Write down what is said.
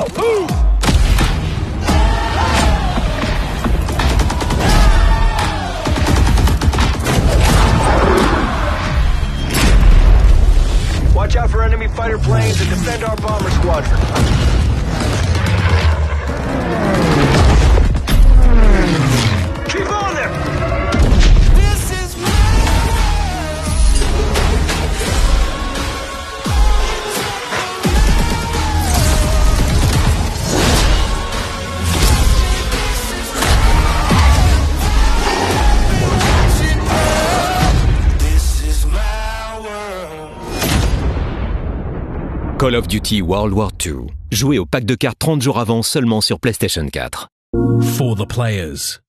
Move! Watch out for enemy fighter planes and defend our bomber squadron. Call of Duty World War II. Joué au pack de cartes 30 jours avant seulement sur PlayStation 4. For the players.